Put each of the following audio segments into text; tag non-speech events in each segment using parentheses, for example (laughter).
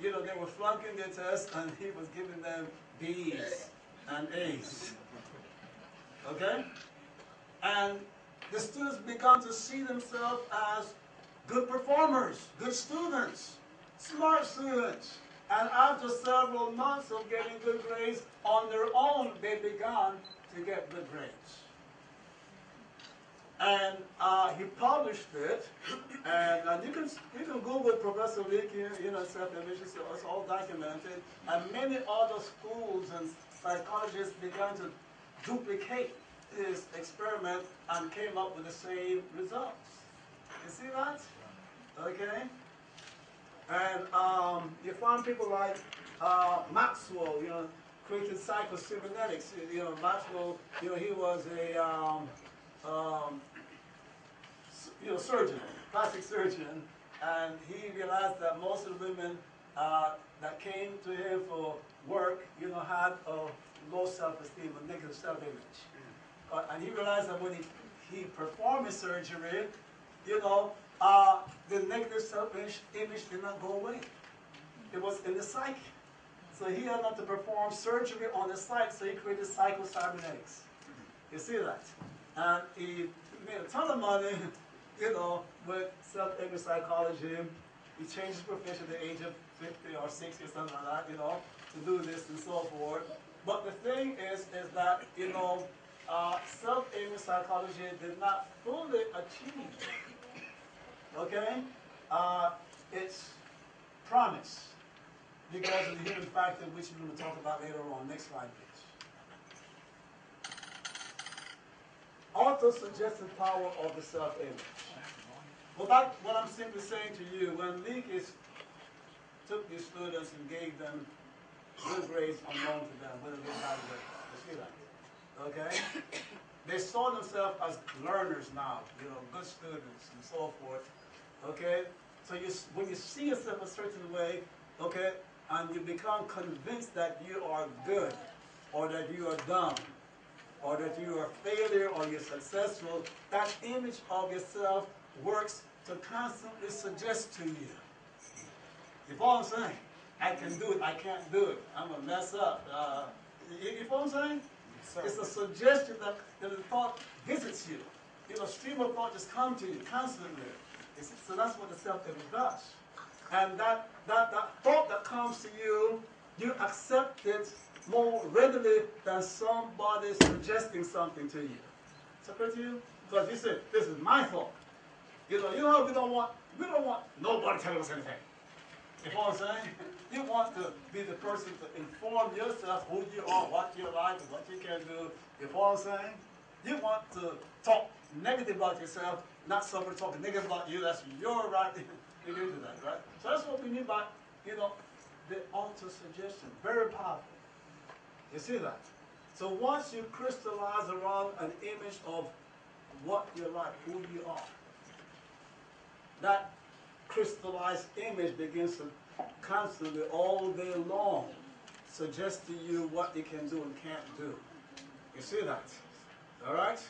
you know, they were flunking their tests (laughs) and he was giving them B's and A's. Okay? And the students began to see themselves as good performers, good students, smart students. And after several months of getting good grades on their own, they began to get good grades. And uh, he published it, and, and you can you can Google Professor Lecky, you know, self-image, it's, it's all documented. And many other schools and psychologists began to duplicate his experiment and came up with the same results. You see that? Okay? And um, you find people like uh, Maxwell, you know, created psychocybernetics. You know, Maxwell, you know, he was a um, um, know surgeon, plastic surgeon, and he realized that most of the women uh, that came to him for work, you know, had a low self-esteem, a negative self-image. Uh, and he realized that when he, he performed his surgery, you know, uh, the negative self-image image did not go away. It was in the psyche. So he had not to perform surgery on the site, so he created psychocybernetics. You see that? And he made a ton of money, (laughs) you know, with self-image psychology. He changed his profession at the age of 50 or 60 or something like that, you know, to do this and so forth. But the thing is, is that, you know, uh, self-image psychology did not fully achieve, okay, uh, its promise because of the human factor, which we're going to talk about later on. Next slide, please. Auto-suggested power of the self-image. Well, that, what I'm simply saying to you, when Lecky took these students and gave them good grades unknown to them, whether they had. You see? Okay? They saw themselves as learners now, you know, good students and so forth. Okay? So you, when you see yourself a certain way, okay, and you become convinced that you are good, or that you are dumb, or that you are a failure, or you're successful, that image of yourself works to constantly suggest to you. You follow what I'm saying? I can do it, I can't do it. I'm going to mess up. Uh, you, you follow what I'm saying? It's a suggestion that, that the thought visits you. You know, stream of thought just come to you constantly. It's, so that's what the self-image does. And that, that, that thought that comes to you, you accept it more readily than somebody suggesting something to you. Is that clear to you? Because you say, this is my thought. You know, you know we don't want we don't want nobody telling us anything. You know what I'm saying? You want to be the person to inform yourself who you are, what you like, what you can do. You know what I'm saying? You want to talk negative about yourself, not somebody talking negative about you. That's your right. You can do that, right? So that's what we mean by, you know, the auto-suggestion. Very powerful. You see that? So once you crystallize around an image of what you're like, who you are, that crystallized image begins to constantly, all day long, suggest to you what you can do and can't do. You see that? All right?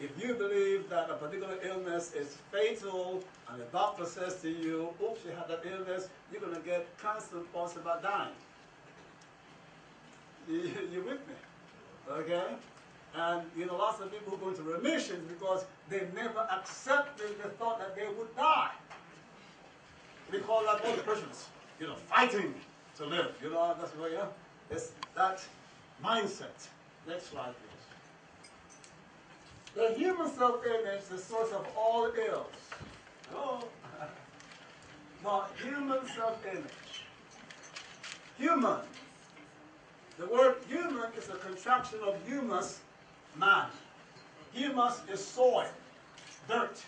If you believe that a particular illness is fatal and the doctor says to you, oops, you have that illness, you're going to get constant thoughts about dying. You, you with me? Okay? And you know, lots of people go into remissions because they never accepted the thought that they would die. We call that all the persons, you know, fighting to live. You know, that's what, yeah? It's that mindset. Next slide, please. The human self-image is the source of all ills. Oh. (laughs) The human self-image. Human. The word human is a contraction of humus, man. Humus is soil, dirt,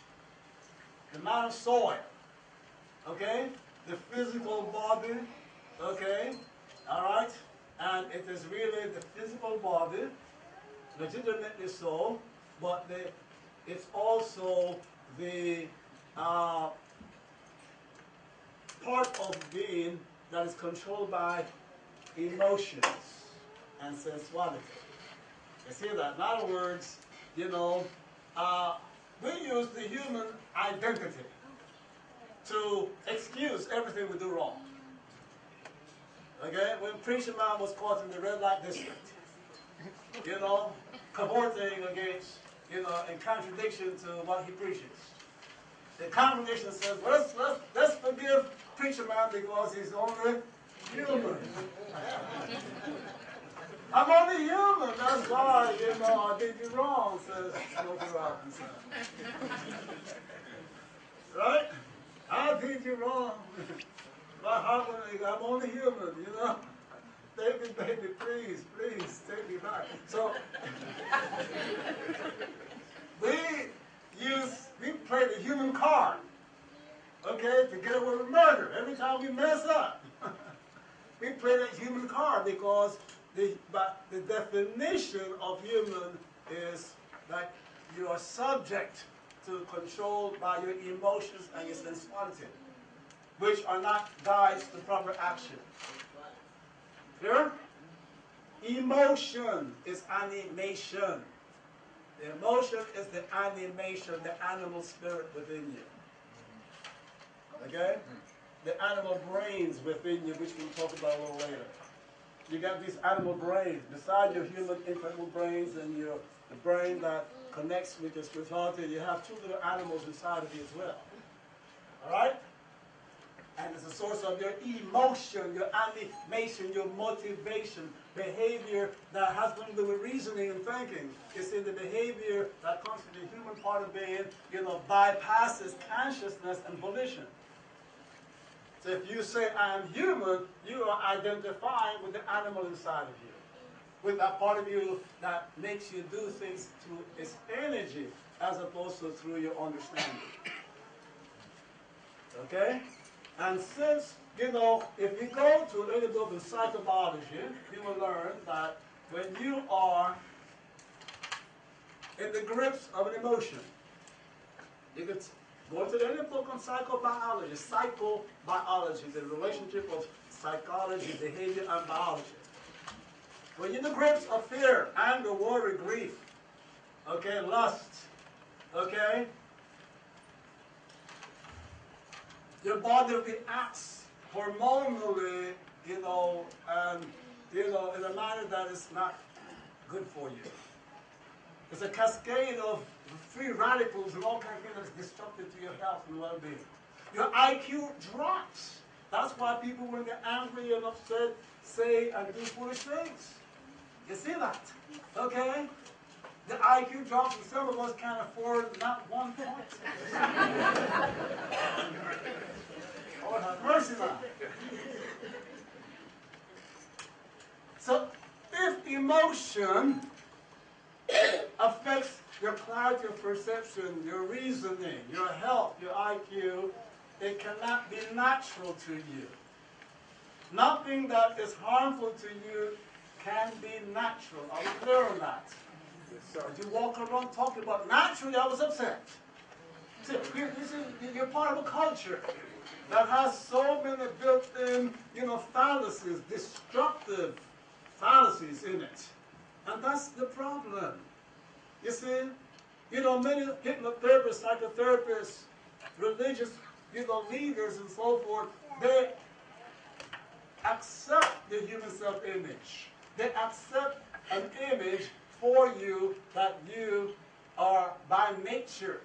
the amount of soil. Okay? The physical body, okay? All right? And it is really the physical body, legitimately so, but the, it's also the uh, part of being that is controlled by emotions and sensuality. You see that? In other words, you know, uh, we use the human identity to excuse everything we do wrong. Okay? When preacher man was caught in the red light district, you know, cavorting against, you know, in contradiction to what he preaches. The congregation says, let's, let's, let's forgive preacher man because he's only human. (laughs) I'm only human, that's why, you know, I did you wrong, says Smokey Robinson. right? I did you wrong. My heart, I'm only human, you know. David, baby, please, please, take me back. So, (laughs) we use, we play the human card, okay, to get away with murder every time we mess up. (laughs) we play that human card because the, but the definition of human is that you are subject to control by your emotions and your sensuality, which are not guides to proper action. Clear? Emotion is animation. The emotion is the animation, the animal spirit within you. Okay? The animal brains within you, which we'll talk about a little later. You got these animal brains. Besides your human internal brains and your the brain that connects with your spirituality, you have two little animals inside of you as well. Alright? And it's a source of your emotion, your animation, your motivation, behavior that has nothing to do with reasoning and thinking. It's in the behavior that comes from the human part of being, you know, bypasses consciousness and volition. So if you say, I am human, you are identifying with the animal inside of you. With that part of you that makes you do things through its energy as opposed to through your understanding. Okay? And since, you know, if you go to a little bit of psychobiology, you will learn that when you are in the grips of an emotion, you could go to any book on psychobiology, psychobiology, the relationship of psychology, behavior, and biology. When you're in the grips of fear, anger, worry, grief, okay, lust, okay, your body reacts hormonally, you know, and, you know, in a manner that is not good for you. It's a cascade of free radicals and all kinds of things that's destructive to your health and well-being. Your IQ drops. That's why people, when they're angry and upset, say and do foolish things. You see that? Okay? The IQ drops and some of us can't afford not one point. Lord (laughs) oh, have mercy, man. So, if emotion (coughs) affects your clarity of perception, your reasoning, your health, your IQ, it cannot be natural to you. Nothing that is harmful to you can be natural. Are you clear on that? Yes, sir. But you walk around talking about naturally I was upset. See, you're part of a culture that has so many built-in, you know, fallacies, destructive fallacies in it. And that's the problem. You see, you know, many hypnotherapists, psychotherapists, religious, you know, leaders and so forth, they accept the human self-image. They accept an image for you that you are by nature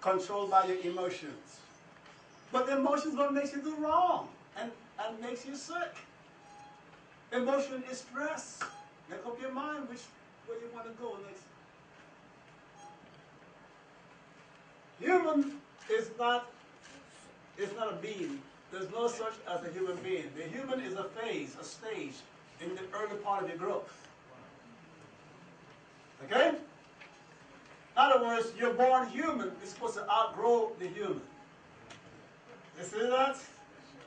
controlled by your emotions. But emotions what makes you do wrong and, and makes you sick. Emotion is stress. Make up your mind which way you want to go next. Human is not is not a being. There's no such as a human being. The human is a phase, a stage in the early part of your growth. Okay? In other words, you're born human. You're supposed to outgrow the human. You see that?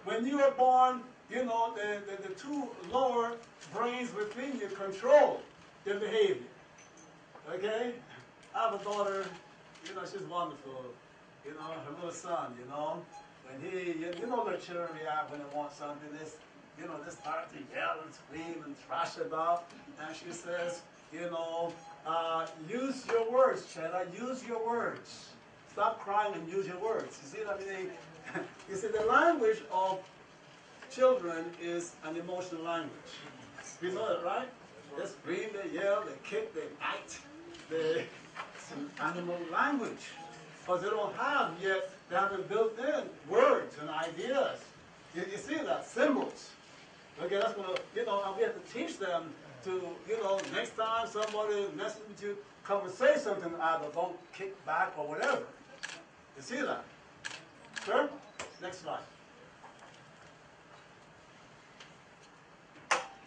When you are born, you know, the, the, the two lower brains within you control the behavior. Okay? I have a daughter, you know, she's wonderful. You know, her little son, you know. When he, you, you know, the children react when they want something, this, you know, they start to yell and scream and thrash about. And she says, you know, uh, use your words, Cheddar, use your words. Stop crying and use your words. You see what I mean? (laughs) you see, the language of children is an emotional language. You know that, right? They scream, they yell, they kick, they bite. They, animal language. Because they don't have yet, they haven't built in words and ideas. You, you see that? Symbols. Okay, that's gonna, you know, and we have to teach them to, you know, next time somebody messes with you, come and say something ah, either don't kick back or whatever. You see that? Sure? Next slide.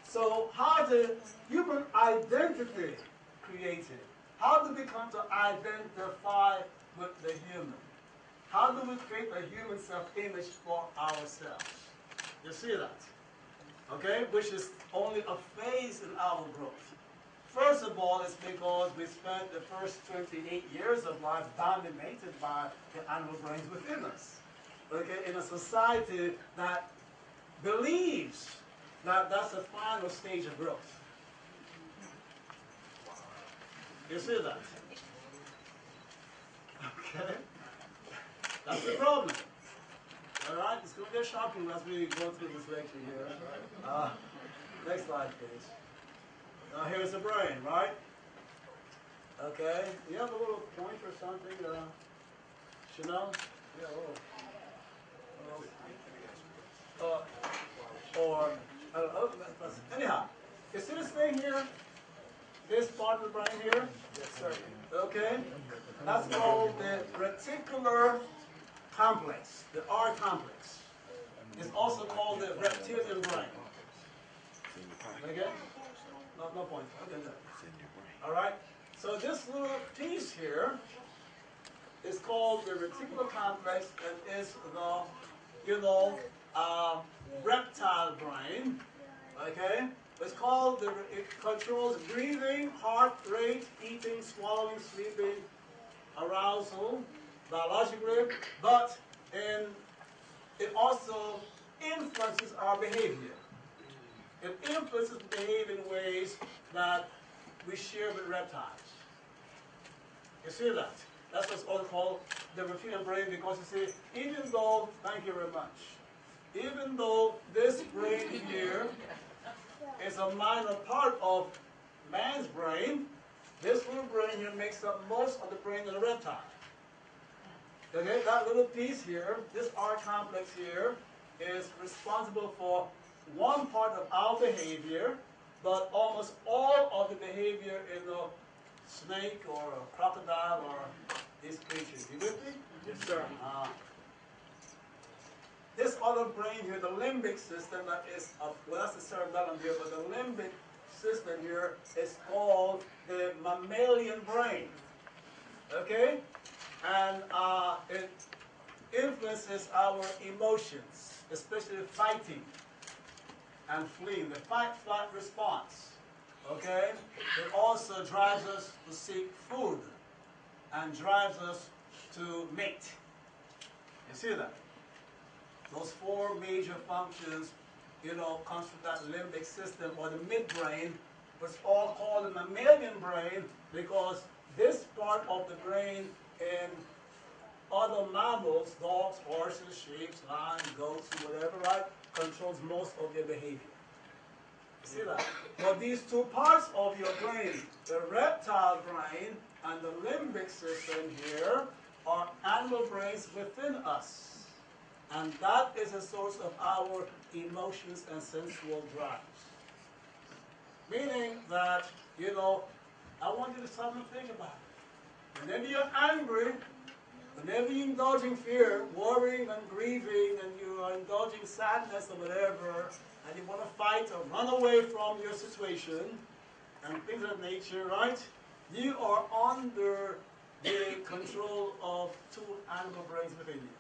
So how the human identity created? How do we come to identify with the human? How do we create a human self-image for ourselves? You see that? Okay? Which is only a phase in our growth. First of all, it's because we spent the first 28 years of life dominated by the animal brains within us. Okay? In a society that believes that that's the final stage of growth. You see that? Okay? That's the problem. All right? It's going to get shocking as we go through this lecture here. Uh, next slide, please. Now here's the brain, right? Okay. You have a little point or something, uh, Chanel? Yeah, a little. Uh, or, anyhow, you see this thing here? This part of the brain here? Yes, sir. Okay. That's called the reticular complex, the R complex. It's also called the reptilian brain. Okay? No, no point. Okay, no. All right. So this little piece here is called the reticular complex and is the, you know, reptile brain. Okay. It's called the. It controls breathing, heart rate, eating, swallowing, sleeping, arousal, biologically, but it also influences our behavior. It influences behavior in ways that we share with reptiles. You see that? That's what's all called the reptilian brain because you see, even though, thank you very much, even though this brain here is a minor part of man's brain, this little brain here makes up most of the brain of the reptile. Okay, that little piece here, this R complex here, is responsible for one part of our behavior, but almost all of the behavior in a snake or a crocodile or these creatures. You with me? Yes, sir. Uh, this other brain here, the limbic system, that is, well, that's the cerebellum here, but the limbic system here is called the mammalian brain. Okay? And uh, it influences our emotions, especially fighting and fleeing, the fight-flight response. Okay? It also drives us to seek food and drives us to mate. You see that? Those four major functions, you know, comes from that limbic system or the midbrain, but it's all called the mammalian brain because this part of the brain in other mammals, dogs, horses, sheep, lions, goats, whatever, right, controls most of their behavior. See that? But these two parts of your brain, the reptile brain and the limbic system here, are animal brains within us. And that is a source of our emotions and sensual drives. Meaning that, you know, I want you to stop and think about it. Whenever you're angry, whenever you indulge in fear, worrying and grieving, and you are indulging sadness or whatever, and you want to fight or run away from your situation, and things of nature, right? You are under the control of two animal brains within you.